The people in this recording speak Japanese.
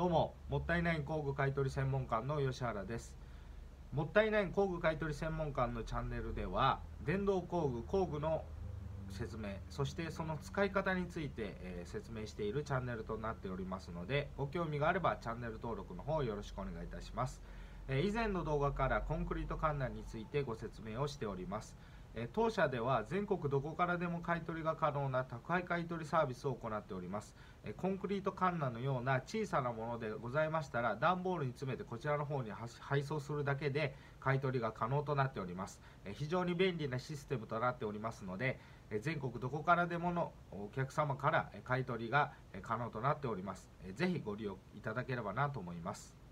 どうももったいない工具買取専門館の吉原です。もったいない工具買取専門館のチャンネルでは電動工具工具の説明そしてその使い方について、えー説明しているチャンネルとなっておりますのでご興味があればチャンネル登録の方よろしくお願いいたします、えー以前の動画からコンクリート観覧についてご説明をしております。え当社では全国どこからでも買い取りが可能な宅配買い取りサービスを行っております。えコンクリートカンナのような小さなものでございましたら段ボールに詰めてこちらの方に配送するだけで買い取りが可能となっております。え非常に便利なシステムとなっておりますのでえ全国どこからでものお客様から買い取りが可能となっております。えーぜひご利用いただければなと思います。